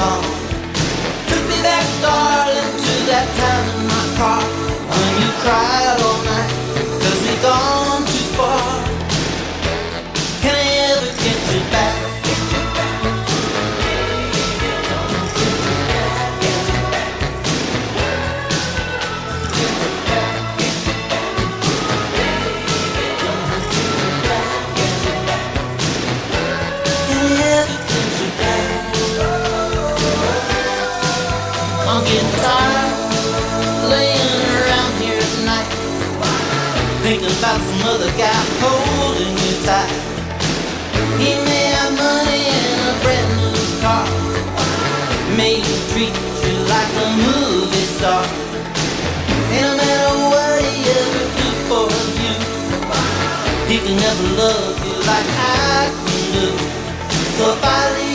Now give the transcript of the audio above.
long I'm getting tired laying around here at night, thinking about some other guy holding you tight. He may have money and a brand new car, treat you like a movie star. And no matter what he ever do for you, he can never love you like I can do. So if I leave